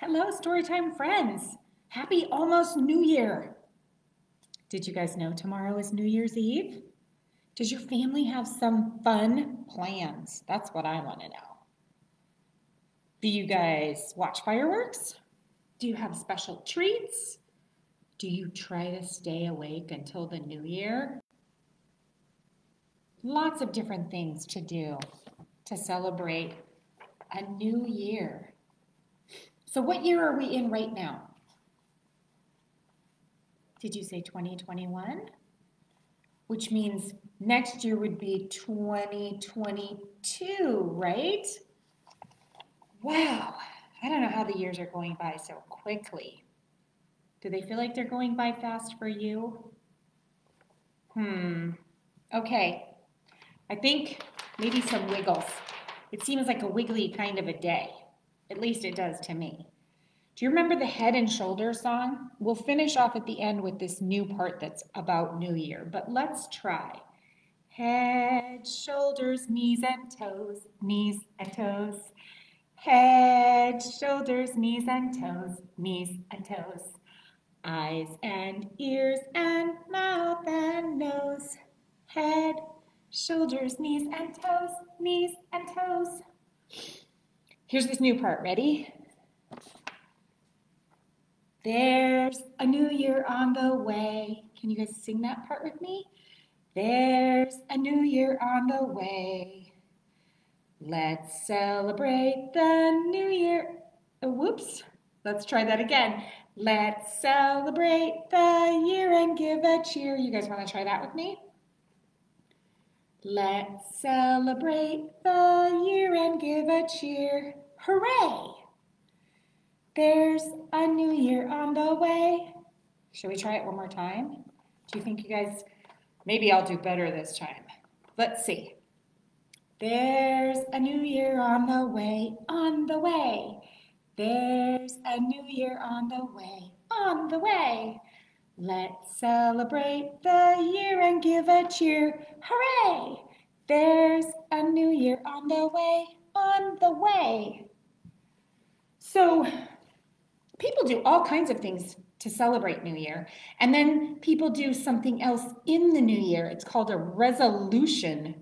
Hello, Storytime friends. Happy almost New Year. Did you guys know tomorrow is New Year's Eve? Does your family have some fun plans? That's what I want to know. Do you guys watch fireworks? Do you have special treats? Do you try to stay awake until the new year? Lots of different things to do to celebrate a new year. So, what year are we in right now? Did you say 2021? Which means next year would be 2022, right? Wow, I don't know how the years are going by so quickly. Do they feel like they're going by fast for you? Hmm, okay. I think maybe some wiggles. It seems like a wiggly kind of a day. At least it does to me. Do you remember the head and shoulders song? We'll finish off at the end with this new part that's about New Year, but let's try. Head, shoulders, knees and toes, knees and toes. Head, shoulders, knees and toes, knees and toes. Eyes and ears and mouth and nose. Head, shoulders, knees and toes, knees and toes. Here's this new part. Ready? There's a new year on the way. Can you guys sing that part with me? There's a new year on the way. Let's celebrate the new year. Oh, whoops. Let's try that again. Let's celebrate the year and give a cheer. You guys want to try that with me? Let's celebrate the year and give a cheer. Hooray! There's a new year on the way. Should we try it one more time? Do you think you guys, maybe I'll do better this time. Let's see. There's a new year on the way, on the way. There's a new year on the way, on the way. Let's celebrate the year and give a cheer. Hooray! There's a new year on the way, on the way. So people do all kinds of things to celebrate New Year. And then people do something else in the new year. It's called a resolution.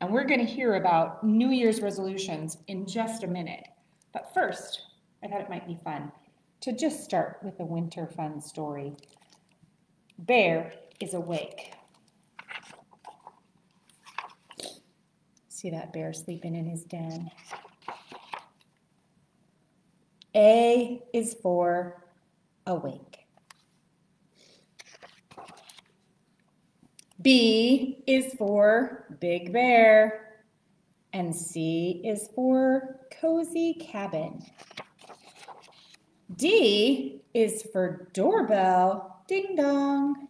And we're going to hear about New Year's resolutions in just a minute. But first, I thought it might be fun to just start with a winter fun story. Bear is awake. See that bear sleeping in his den. A is for awake. B is for big bear. And C is for cozy cabin. D is for doorbell, ding dong.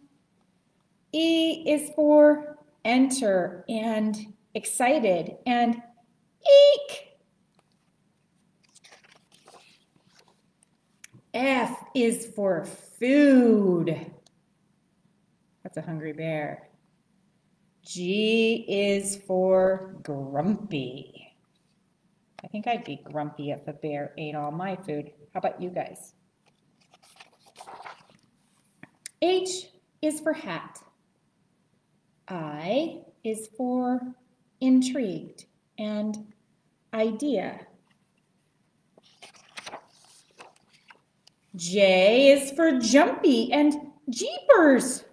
E is for enter and excited and eek. F is for food. That's a hungry bear. G is for grumpy. I think I'd be grumpy if a bear ate all my food. How about you guys? H is for hat. I is for intrigued and idea. J is for jumpy and jeepers.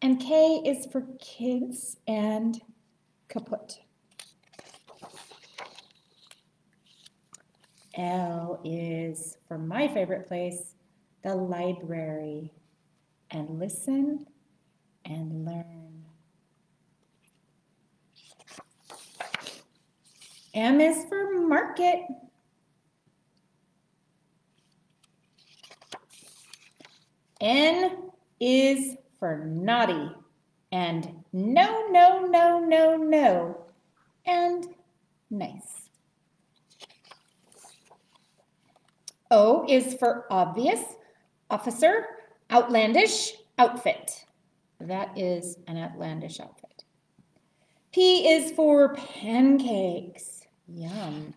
And K is for kids and kaput. L is for my favorite place, the library. And listen and learn. M is for market. N is for naughty. And no, no, no, no, no. And nice. O is for obvious, officer, outlandish, outfit. That is an outlandish outfit. P is for pancakes. Yum.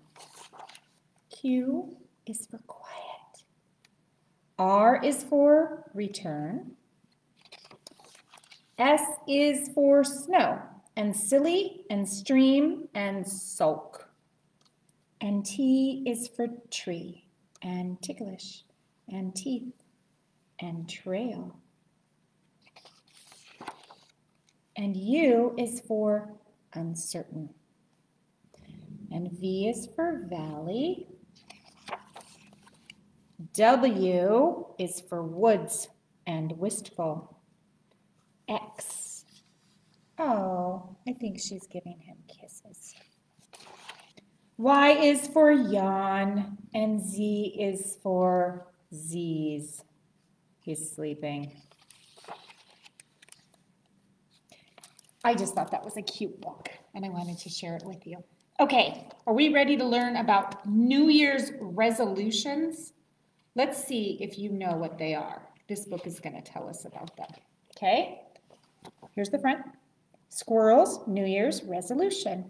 Q is for. R is for return. S is for snow and silly and stream and sulk. And T is for tree and ticklish and teeth and trail. And U is for uncertain. And V is for valley. W is for woods and wistful. X. Oh, I think she's giving him kisses. Y is for yawn, and Z is for Z's. He's sleeping. I just thought that was a cute book, and I wanted to share it with you. Okay, are we ready to learn about New Year's resolutions? Let's see if you know what they are. This book is going to tell us about them. Okay, here's the front. Squirrel's New Year's resolution.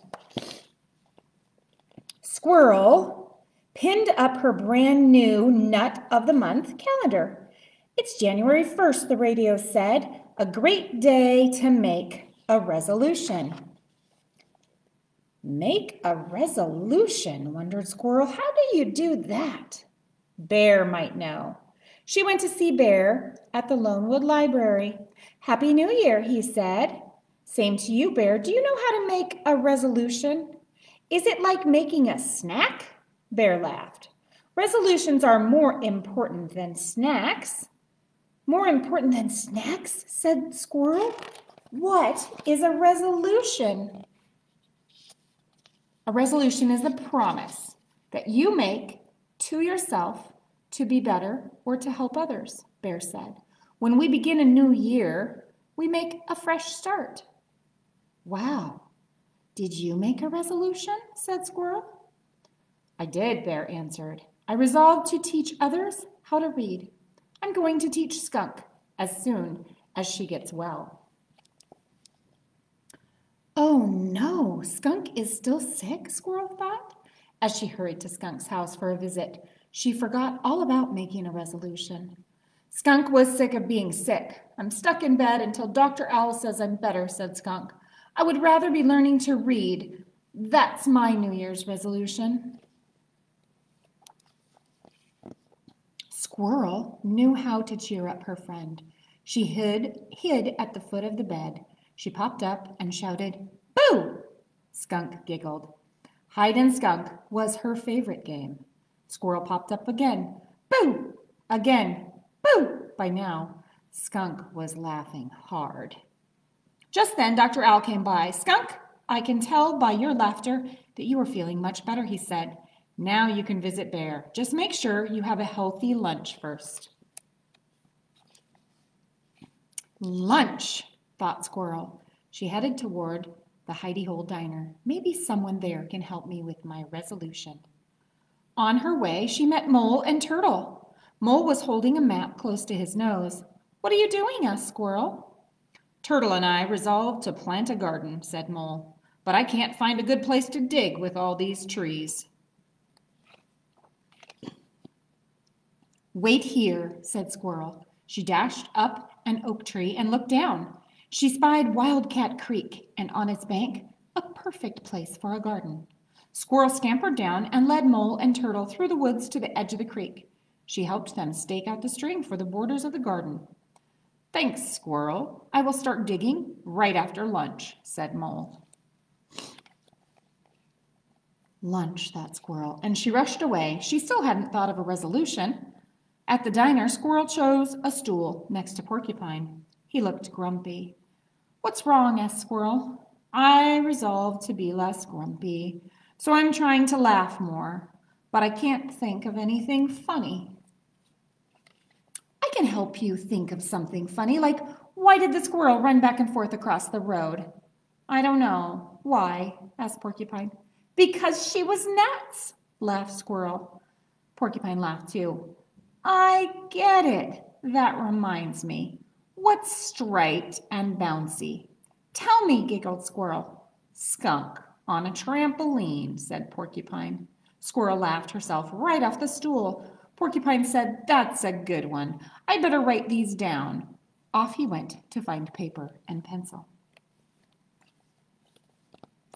Squirrel pinned up her brand new Nut of the Month calendar. It's January 1st, the radio said, a great day to make a resolution. Make a resolution, wondered Squirrel. How do you do that? Bear might know. She went to see Bear at the Lonewood Library. Happy New Year, he said. Same to you, Bear. Do you know how to make a resolution? Is it like making a snack? Bear laughed. Resolutions are more important than snacks. More important than snacks? said Squirrel. What is a resolution? A resolution is a promise that you make to yourself to be better or to help others, Bear said. When we begin a new year, we make a fresh start. Wow, did you make a resolution? said Squirrel. I did, Bear answered. I resolved to teach others how to read. I'm going to teach Skunk as soon as she gets well. Oh no, Skunk is still sick, Squirrel thought. As she hurried to Skunk's house for a visit, she forgot all about making a resolution. Skunk was sick of being sick. I'm stuck in bed until Dr. Owl says I'm better, said Skunk. I would rather be learning to read. That's my New Year's resolution. Squirrel knew how to cheer up her friend. She hid, hid at the foot of the bed. She popped up and shouted, Boo! Skunk giggled. Hide and skunk was her favorite game. Squirrel popped up again. Boo! Again. Boo! By now, Skunk was laughing hard. Just then, Dr. Owl came by. Skunk, I can tell by your laughter that you are feeling much better, he said. Now you can visit Bear. Just make sure you have a healthy lunch first. Lunch, thought Squirrel. She headed toward the Hidey Hole Diner. Maybe someone there can help me with my resolution. On her way, she met Mole and Turtle. Mole was holding a map close to his nose. What are you doing? asked Squirrel. Turtle and I resolved to plant a garden, said Mole, but I can't find a good place to dig with all these trees. Wait here, said Squirrel. She dashed up an oak tree and looked down. She spied Wildcat Creek, and on its bank, a perfect place for a garden. Squirrel scampered down and led Mole and Turtle through the woods to the edge of the creek. She helped them stake out the string for the borders of the garden. Thanks, Squirrel. I will start digging right after lunch, said Mole. Lunch, thought Squirrel, and she rushed away. She still hadn't thought of a resolution. At the diner, Squirrel chose a stool next to Porcupine. He looked grumpy. What's wrong? asked Squirrel. I resolved to be less grumpy, so I'm trying to laugh more, but I can't think of anything funny I can help you think of something funny, like why did the squirrel run back and forth across the road? I don't know. Why? asked Porcupine. Because she was nuts, laughed Squirrel. Porcupine laughed too. I get it. That reminds me. What's striped and bouncy? Tell me, giggled Squirrel. Skunk on a trampoline, said Porcupine. Squirrel laughed herself right off the stool. Porcupine said, That's a good one. I better write these down. Off he went to find paper and pencil.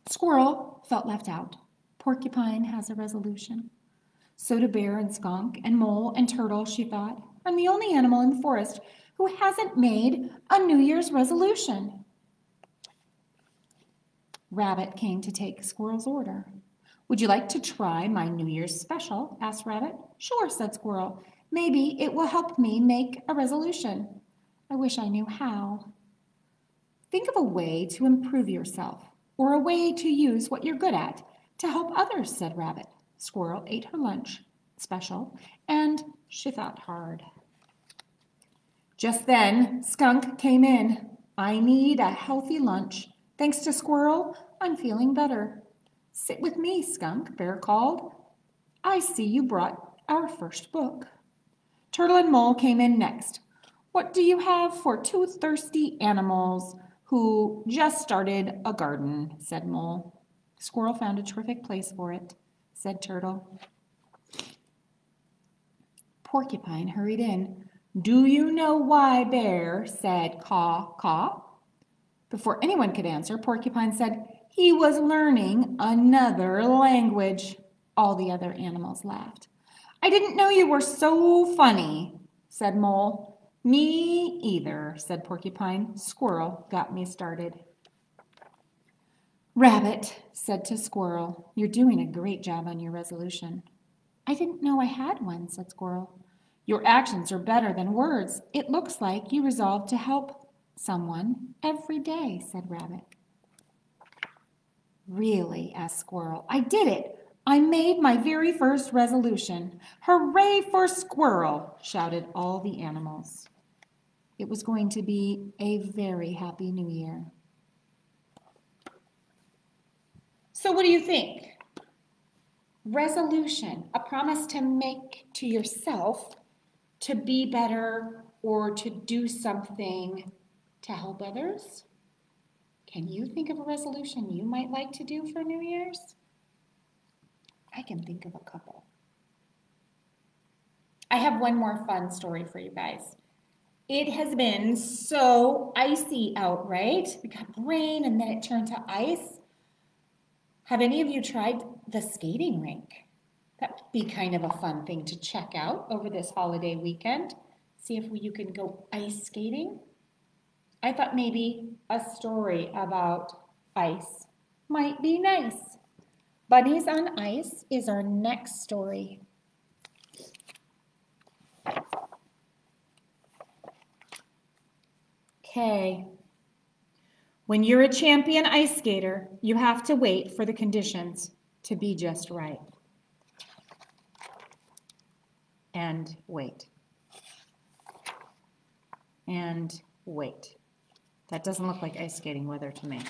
Squirrel felt left out. Porcupine has a resolution. So do Bear and Skunk and Mole and Turtle, she thought. I'm the only animal in the forest who hasn't made a New Year's resolution. Rabbit came to take Squirrel's order. Would you like to try my New Year's special? asked Rabbit. Sure, said Squirrel. Maybe it will help me make a resolution. I wish I knew how. Think of a way to improve yourself or a way to use what you're good at to help others, said Rabbit. Squirrel ate her lunch, special, and she thought hard. Just then, Skunk came in. I need a healthy lunch. Thanks to Squirrel, I'm feeling better. Sit with me, Skunk, Bear called. I see you brought our first book. Turtle and Mole came in next. What do you have for two thirsty animals who just started a garden? said Mole. Squirrel found a terrific place for it, said Turtle. Porcupine hurried in. Do you know why Bear said caw, caw? Before anyone could answer, Porcupine said he was learning another language. All the other animals laughed. I didn't know you were so funny, said Mole. Me either, said Porcupine. Squirrel got me started. Rabbit said to Squirrel, You're doing a great job on your resolution. I didn't know I had one, said Squirrel. Your actions are better than words. It looks like you resolved to help someone every day, said Rabbit. Really, asked Squirrel. I did it. I made my very first resolution. Hooray for Squirrel, shouted all the animals. It was going to be a very happy new year. So what do you think? Resolution, a promise to make to yourself to be better or to do something to help others? Can you think of a resolution you might like to do for New Year's? I can think of a couple. I have one more fun story for you guys. It has been so icy out, right? We got rain and then it turned to ice. Have any of you tried the skating rink? That would be kind of a fun thing to check out over this holiday weekend. See if you can go ice skating. I thought maybe a story about ice might be nice. Bunnies on Ice is our next story. Okay. When you're a champion ice skater, you have to wait for the conditions to be just right and wait. And wait. That doesn't look like ice skating weather to me.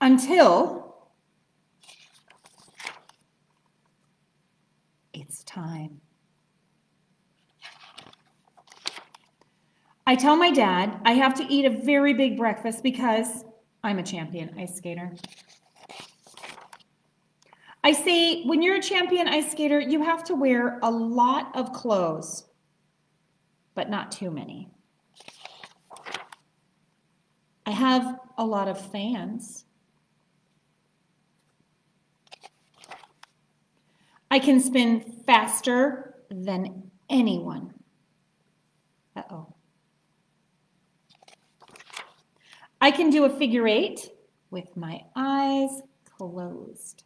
Until it's time. I tell my dad I have to eat a very big breakfast because I'm a champion ice skater. I say when you're a champion ice skater, you have to wear a lot of clothes, but not too many. I have a lot of fans. I can spin faster than anyone. Uh-oh. I can do a figure eight with my eyes closed.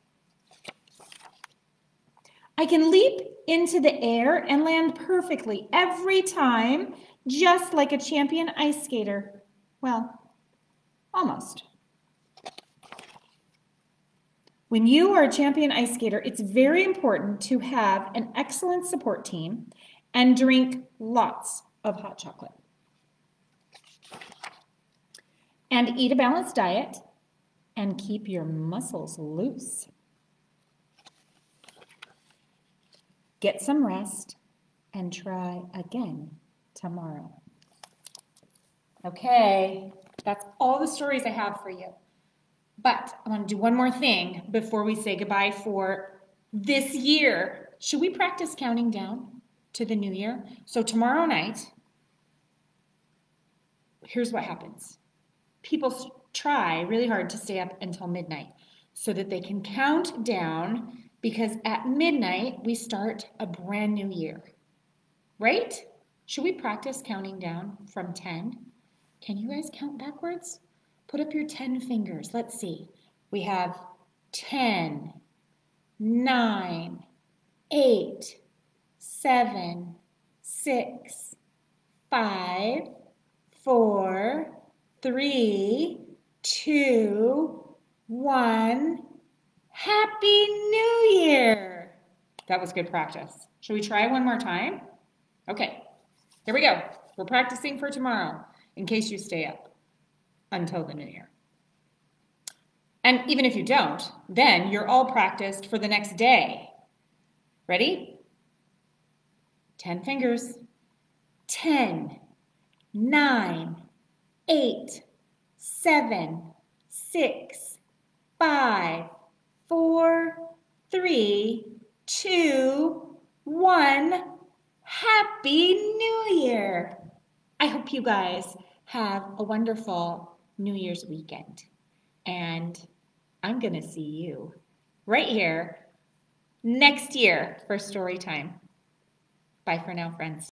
I can leap into the air and land perfectly every time, just like a champion ice skater. Well, almost. When you are a champion ice skater, it's very important to have an excellent support team and drink lots of hot chocolate. And eat a balanced diet and keep your muscles loose. Get some rest and try again tomorrow. Okay, that's all the stories I have for you. But I want to do one more thing before we say goodbye for this year. should we practice counting down to the new year? So tomorrow night, here's what happens. People try really hard to stay up until midnight so that they can count down because at midnight we start a brand new year. Right? Should we practice counting down from 10? Can you guys count backwards? Put up your 10 fingers. Let's see. We have 10, 9, 8, 7, 6, 5, 4, 3, 2, 1. Happy New Year! That was good practice. Should we try one more time? Okay, here we go. We're practicing for tomorrow in case you stay up until the new year. And even if you don't, then you're all practiced for the next day. Ready? 10 fingers. 10, 9, 8, 7, 6, 5, 4, 3, 2, 1. Happy New Year! I hope you guys have a wonderful New Year's weekend. And I'm going to see you right here next year for story time. Bye for now, friends.